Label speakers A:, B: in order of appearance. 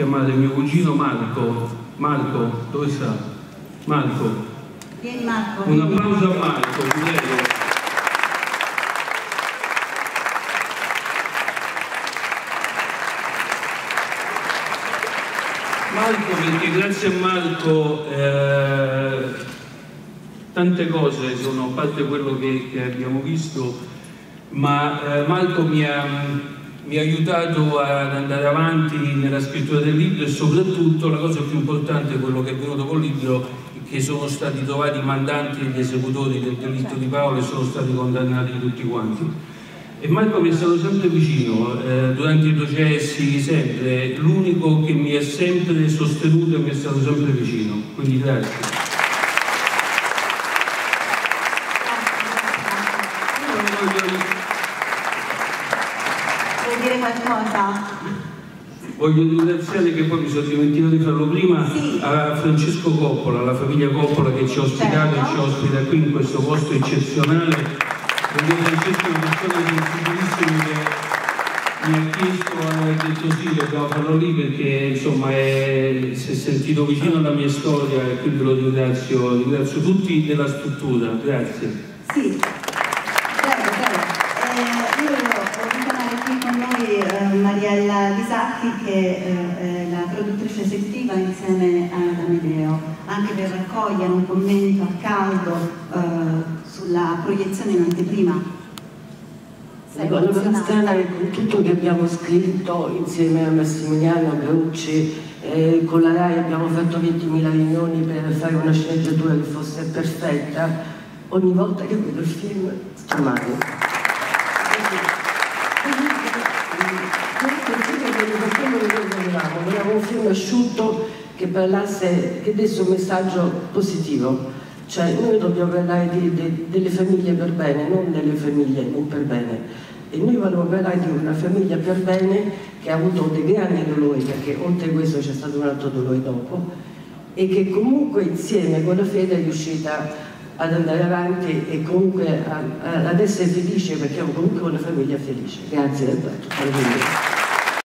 A: chiamare mio cugino Marco. Marco, dove sta? Marco.
B: Vieni Marco.
A: Un applauso a Marco, prego. Marco perché grazie a Marco eh, tante cose sono, a parte quello che, che abbiamo visto, ma eh, Marco mi ha, mi ha, aiutato ad andare avanti nella scrittura del libro e soprattutto la cosa più importante, quello che è venuto col libro, che sono stati trovati i mandanti e gli esecutori del delitto di Paolo e sono stati condannati tutti quanti. E Marco mi è stato sempre vicino, eh, durante i processi, sempre, l'unico che mi ha sempre sostenuto e mi è stato sempre vicino, quindi grazie.
B: Vuoi dire qualcosa?
A: Voglio ringraziare che poi mi sono dimenticato di farlo prima
B: Sì.
A: a Francesco Coppola, alla famiglia Coppola che ci ha ospitato
B: Certo.
A: e ci ospita qui in questo posto eccezionale. Perché Francesco è una persona sensibilissima che mi ha chiesto, ha detto sì, dobbiamo farlo lì perché insomma è- si è sentito vicino alla mia storia e quindi lo ringrazio, ringrazio tutti della struttura, grazie.
B: Sì. Prego, prego. Eh, io voglio chiamare qui con noi Mariella Disacchi che eh, è la produttrice esecutiva insieme ad Amedeo, anche per raccogliere un commento a caldo eh, sulla proiezione in anteprima.
C: La strana è tutto che abbiamo scritto insieme a Massimiliano Grucci, eh, con la RAI abbiamo fatto 20.000 riunioni per fare una sceneggiatura che fosse perfetta, ogni volta che vedo il film sto male. Un asciutto che parlasse, che desse un messaggio positivo. Cioè noi dobbiamo parlare di- di- delle famiglie per bene, non delle famiglie non per bene. E noi vogliamo parlare di una famiglia per bene che ha avuto dei grandi dolori, perché oltre a questo c'è stato un altro dolore dopo, e che comunque insieme con la fede è riuscita ad andare avanti e comunque ad essere felice, perché è comunque una famiglia felice. Grazie tutto.